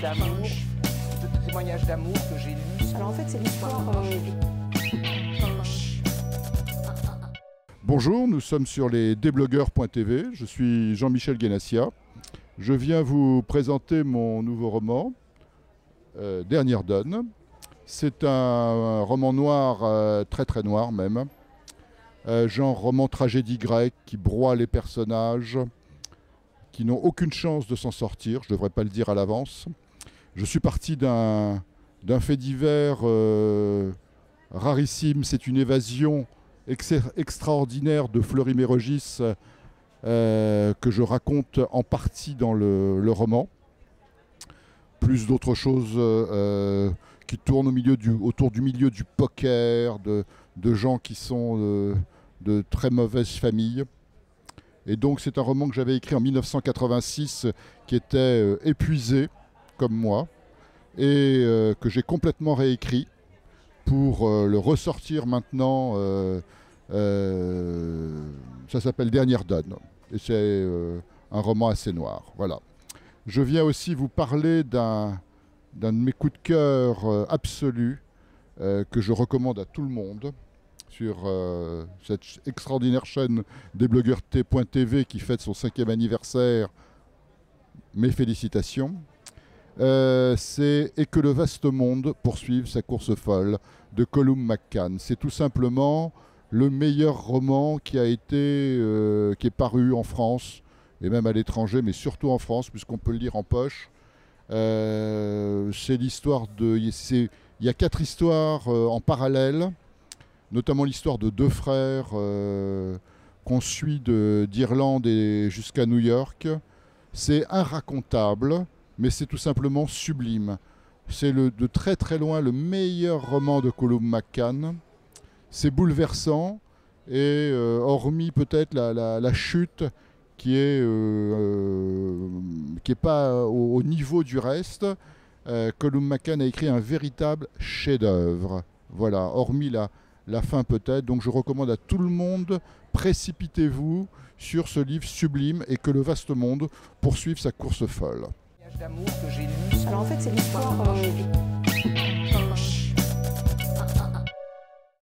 d'amour, de témoignages d'amour que j'ai lus. Alors en fait, c'est l'histoire. Bonjour, nous sommes sur les déblogueurs.tv. Je suis Jean-Michel Guénassia. Je viens vous présenter mon nouveau roman, euh, Dernière Donne. C'est un, roman noir, euh, très très noir même. Euh, genre roman tragédie grecque qui broie les personnages, qui n'ont aucune chance de s'en sortir. Je ne devrais pas le dire à l'avance. Je suis parti d'un fait divers euh, rarissime. C'est une évasion ex- extraordinaire de Fleury-Mérogis euh, que je raconte en partie dans le, roman. Plus d'autres choses euh, qui tournent autour du milieu du poker, de, gens qui sont de très mauvaises familles. Et donc c'est un roman que j'avais écrit en 1986 qui était épuisé, comme moi, et euh, que j'ai complètement réécrit pour euh, le ressortir maintenant. euh, ça s'appelle Dernière Donne. Et c'est un roman assez noir. Voilà. Je viens aussi vous parler d'un de mes coups de cœur absolus que je recommande à tout le monde sur cette extraordinaire chaîne des qui fête son cinquième anniversaire. Mes félicitations. Euh, c'est Et que le vaste monde poursuive sa course folle de Colum McCann. C'est tout simplement le meilleur roman qui a été euh, qui est paru en France et même à l'étranger, mais surtout en France puisqu'on peut le lire en poche. Euh, c'est l'histoire de. Il y a quatre histoires en parallèle, notamment l'histoire de deux frères qu'on suit de- d'Irlande jusqu'à New York. C'est inracontable, mais c'est tout simplement sublime. C'est de très très loin le meilleur roman de Colum McCann. C'est bouleversant et euh, hormis peut-être la, chute qui est euh, euh, pas au, au niveau du reste, euh, Colum McCann a écrit un véritable chef-d'œuvre. Voilà, hormis la, la fin peut-être. Donc je recommande à tout le monde, précipitez-vous sur ce livre sublime et que le vaste monde poursuive sa course folle. Alors en fait, c'est l'histoire. euh,